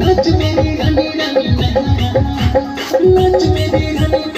नच मेरी रानी रानी नच मेरी रानी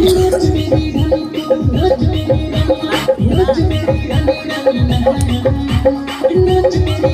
Not to be